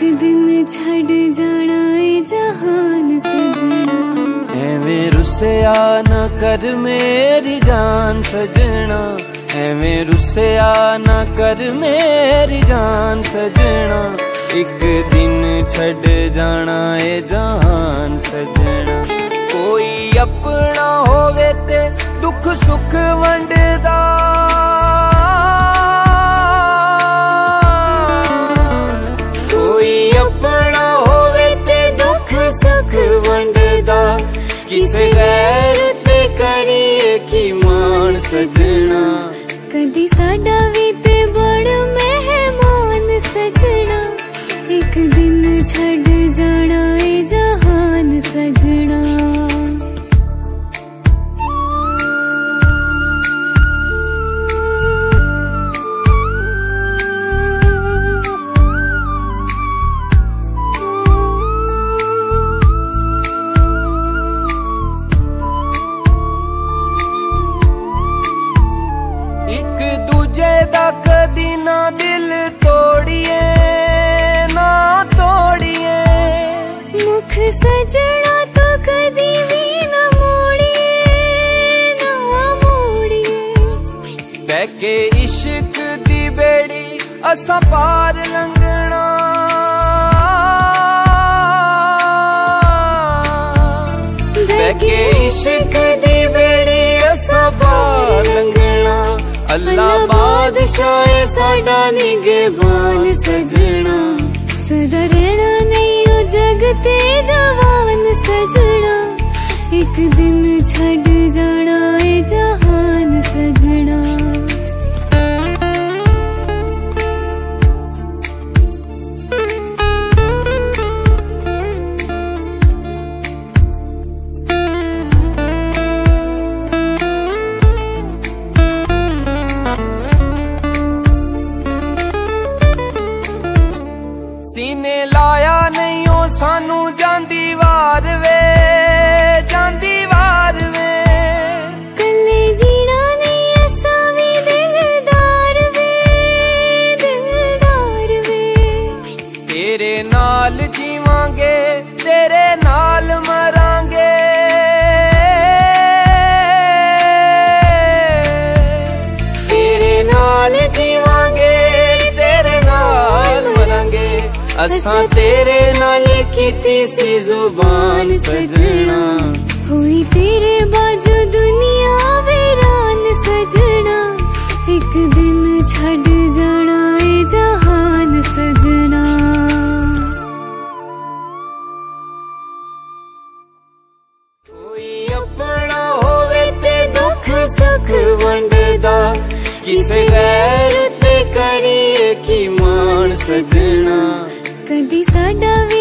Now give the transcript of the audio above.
ਇੱਕ ਦਿਨ ਛੱਡ ਜਾਣਾ ਏ ਜਹਾਨ ਸਜਣਾ ਐਵੇਂ ਰੁੱਸਿਆ ਨਾ ਕਰ ਮੇਰੀ ਜਾਨ ਸਜਣਾ ਐਵੇਂ ਰੁੱਸਿਆ ਨਾ ਕਰ ਮੇਰੀ ਜਾਨ ਸਜਣਾ ਇੱਕ ਦਿਨ ਛੱਡ ਜਾਣਾ ਏ ਜਾਨ ਸਜਣਾ ਕੋਈ ਆਪਣਾ ਹੋਵੇ ਤੇ ਦੁੱਖ ਸੁੱਖ ਵੰਡਦਾ ਕਿਸੇ ਗੈਰ ਤੇ ਕਰੀਏ ਕੀ ਮਾਣ ਸਜਣਾ ਕਦੀ ਸਾਡਾ ਵੀ ਤੇ ਬੜ ਮਹਿਮਾਨ ਸਜਣਾ ਇੱਕ ਦਿਨ कदी ना दिल तोड़िए ना तोड़िए मुख सजना तो कदी भी ना मोड़िए ना मोड़िए बैके इश्क दी बेड़ी असा पार लंगना पैके इश्क दी बेड़ी असा पार लंघना अल्लाह ਬਾਦਸ਼ਾਹ ਏ ਸਾਡਾ ਨਿਗਹਿਬਾਨ ਸਜਣਾ। ਸਦਾ ਰਹਿਣਾ ਨਹੀਂ ਉਹ ਜਗ ਤੇ ਜਵਾਨ ਸਜਣਾ। ਇੱਕ ਦਿਨ ਛੱਡ ਸਾਨੂੰ ਜਾਂਦੀ ਵਾਰ ਵੇ ਜਾਂਦੀ ਵਾਰ ਵੇ। ਕੱਲੇ ਜੀਣਾ ਨਹੀਂ ਅਸਾਂ ਵੀ ਦਿਲਦਾਰ ਵੇ ਦਿਲਦਾਰ ਵੇ। ਤੇਰੇ ਨਾਲ ਜੀਵਾਂਗੇ ਅਸਾਂ ਤੇਰੇ ਨਾਲ ਕੀਤੀ ਸੀ ਜ਼ੁਬਾਨ ਸਜਣਾ। ਹੋਈ ਤੇਰੇ ਬਾਝੋਂ ਦੁਨੀਆ ਵੀਰਾਨ ਸਜਣਾ। ਇੱਕ ਦਿਨ ਛੱਡ ਜਾਣਾ ਏ ਜਹਾਨ ਸਜਣਾ। ਕੋਈ ਆਪਣਾ ਹੋਵੇ ਤੇ ਦੁੱਖ ਸੁੱਖ ਵੰਡਦਾ। ਕਿਸੇ ਗੈਰ ਤੇ ਕਰੀਏ ਕੀ ਮਾਣ ਸਜਣਾ। ਕਦੀ ਸਾਡਾ ਵੀ